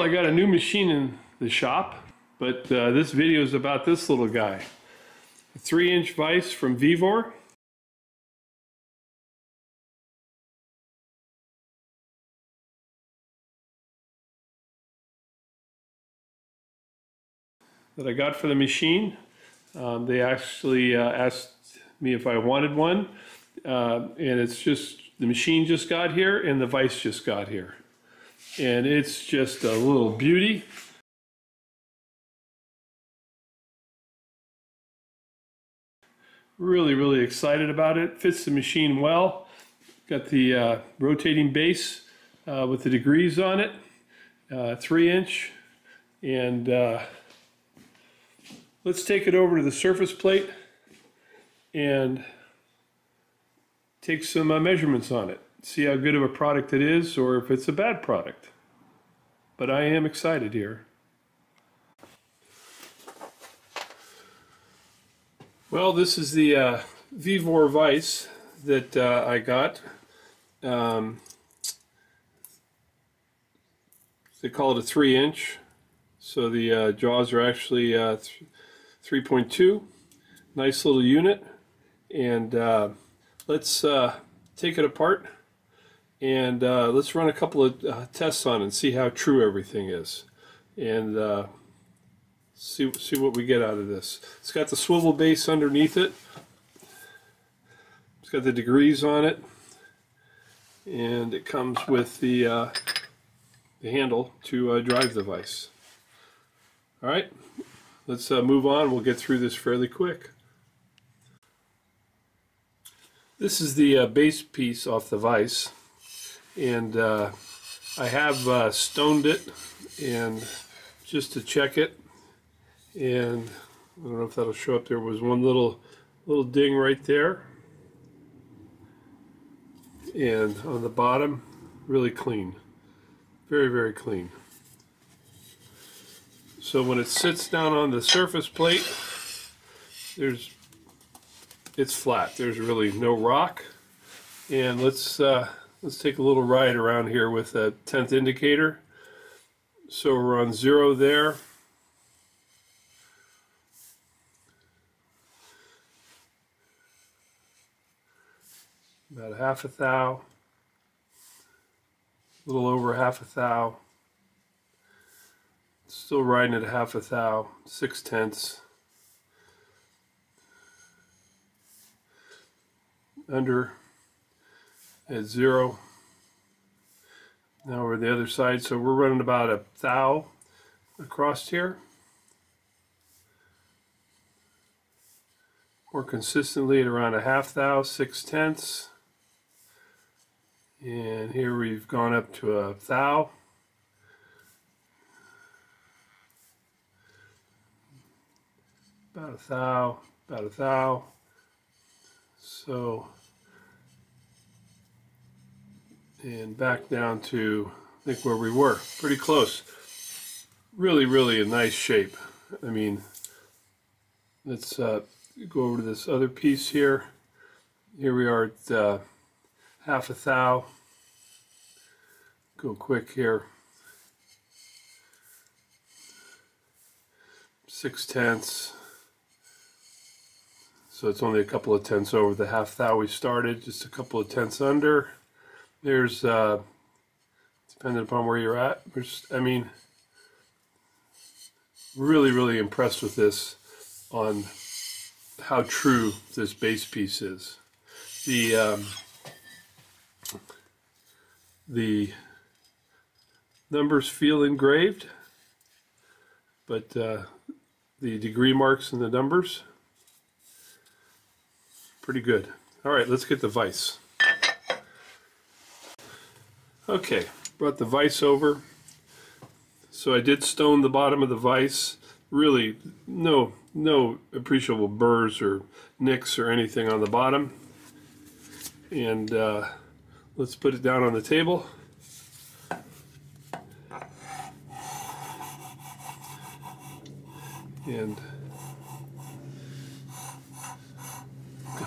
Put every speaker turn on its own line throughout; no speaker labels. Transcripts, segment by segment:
Well, I got a new machine in the shop, but uh, this video is about this little guy. A 3 inch vise from Vevor. That I got for the machine. Um, they actually uh, asked me if I wanted one, uh, and it's just the machine just got here and the vise just got here and it's just a little beauty. Really, really excited about it. Fits the machine well. Got the uh, rotating base uh, with the degrees on it, uh, three inch. And uh, let's take it over to the surface plate and take some uh, measurements on it see how good of a product it is or if it's a bad product. But I am excited here. Well, this is the uh, Vevor Vise that uh, I got. Um, they call it a 3 inch. So the uh, jaws are actually uh, 3.2. Nice little unit. And uh, let's uh, take it apart and uh, let's run a couple of uh, tests on it and see how true everything is and uh, see, see what we get out of this. It's got the swivel base underneath it. It's got the degrees on it and it comes with the, uh, the handle to uh, drive the vise. Alright, let's uh, move on. We'll get through this fairly quick. This is the base piece off the vise and uh, I have uh, stoned it and just to check it. And I don't know if that'll show up. There was one little little ding right there. And on the bottom really clean. Very very clean. So when it sits down on the surface plate there's it's flat. There's really no rock. And let's uh, Let's take a little ride around here with a 10th indicator. So we're on zero there. About a half a thou. A little over half a thou. Still riding at a half a thou, six tenths. Under at zero. Now we're the other side, so we're running about a thou across here. More consistently at around a half thou, six tenths. And here we've gone up to a thou. About a thou, about a thou. So and back down to I think where we were. Pretty close. Really really a nice shape. I mean let's uh, go over to this other piece here. Here we are at uh, half a thou. Go quick here. Six tenths. So it's only a couple of tenths over the half thou we started just a couple of tenths under there's, uh, depending upon where you're at, there's, I mean, really, really impressed with this on how true this base piece is. The, um, the numbers feel engraved, but uh, the degree marks and the numbers, pretty good. All right, let's get the vise. Okay, brought the vise over. So I did stone the bottom of the vise. Really, no, no appreciable burrs or nicks or anything on the bottom. And uh, let's put it down on the table. And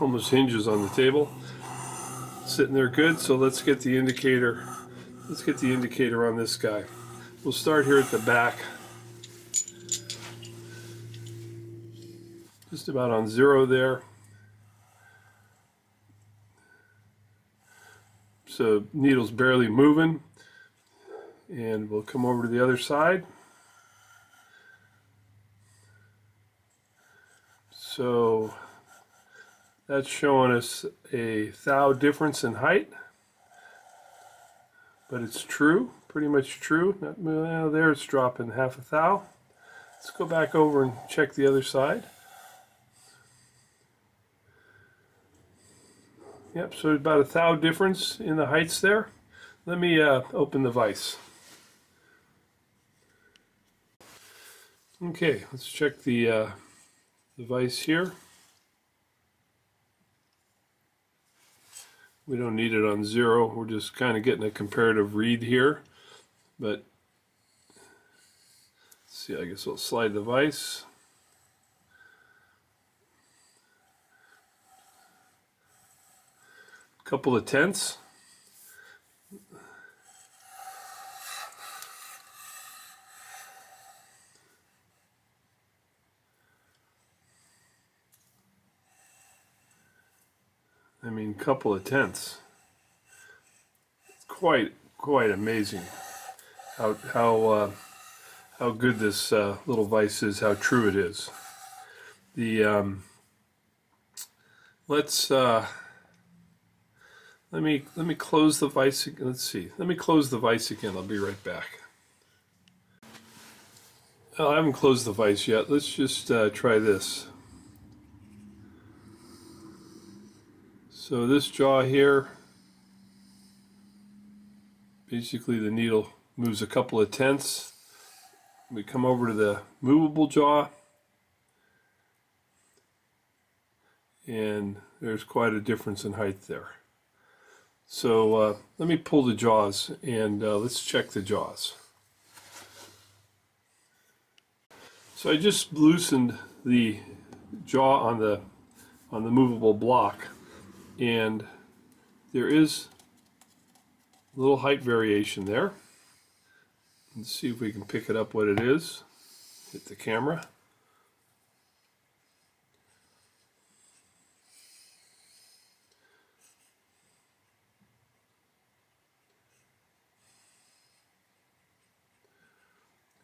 almost hinges on the table. Sitting there good, so let's get the indicator Let's get the indicator on this guy. we'll start here at the back. Just about on zero there. So needle's barely moving. And we'll come over to the other side. So that's showing us a thou difference in height. But it's true, pretty much true. Well, there it's dropping half a thou. Let's go back over and check the other side. Yep, so about a thou difference in the heights there. Let me uh, open the vise. Okay, let's check the, uh, the vise here. We don't need it on zero. We're just kind of getting a comparative read here. But see, I guess we'll slide the vise. Couple of tenths. I mean, couple of tenths. It's quite quite amazing how how uh, how good this uh, little vise is, how true it is. The um, let's uh, let me let me close the. Again. Let's see. Let me close the vise again. I'll be right back. Oh, I haven't closed the vise yet. Let's just uh, try this. So this jaw here, basically the needle moves a couple of tenths. We come over to the movable jaw, and there's quite a difference in height there. So uh, let me pull the jaws and uh, let's check the jaws. So I just loosened the jaw on the on the movable block and there is a little height variation there. Let's see if we can pick it up what it is. Hit the camera.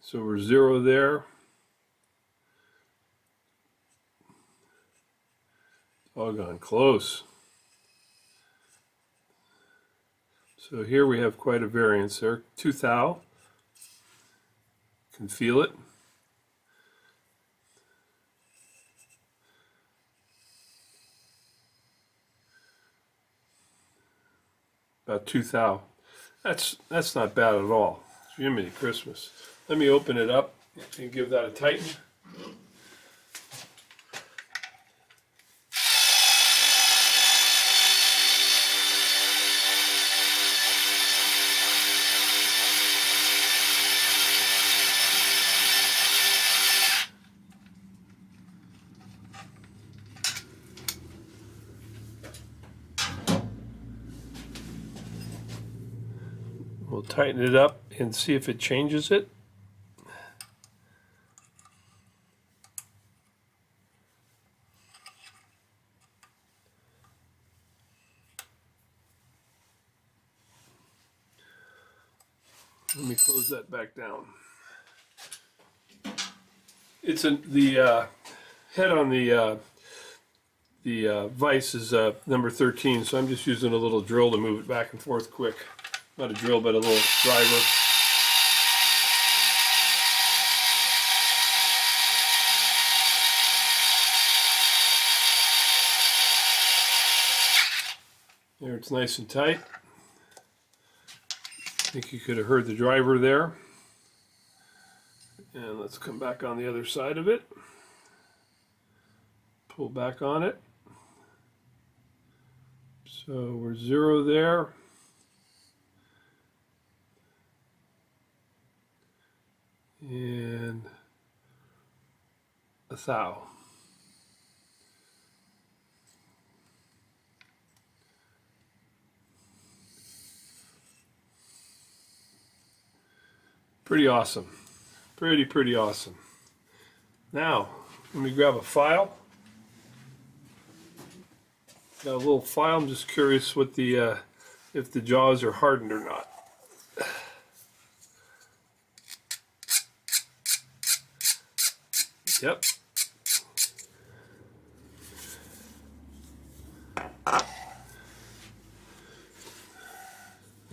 So we're zero there. All gone close. So here we have quite a variance there. 2 thou. Can feel it. About 2 thou. That's, that's not bad at all. Jiminy Christmas. Let me open it up and give that a tighten. We'll tighten it up and see if it changes it. Let me close that back down. It's a, the uh, head on the uh, the uh, vise is uh, number 13, so I'm just using a little drill to move it back and forth quick. Not a drill, but a little driver. There, it's nice and tight. I think you could have heard the driver there. And let's come back on the other side of it. Pull back on it. So we're zero there. And a thou. Pretty awesome. Pretty, pretty awesome. Now, let me grab a file. Got a little file. I'm just curious what the uh, if the jaws are hardened or not. Yep. I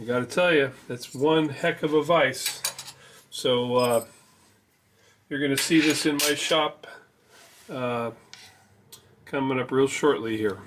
gotta tell you, that's one heck of a vise. So uh, you're gonna see this in my shop uh, coming up real shortly here.